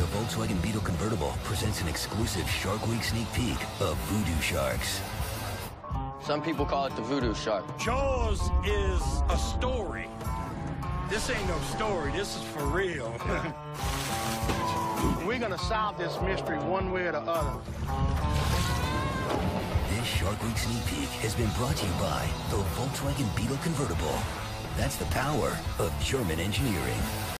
The Volkswagen Beetle convertible presents an exclusive Shark Week sneak peek of Voodoo Sharks. Some people call it the voodoo shark. Jaws is a story. This ain't no story. This is for real. We're gonna solve this mystery one way or the other. This Shark Week sneak peek has been brought to you by the Volkswagen Beetle convertible. That's the power of German engineering.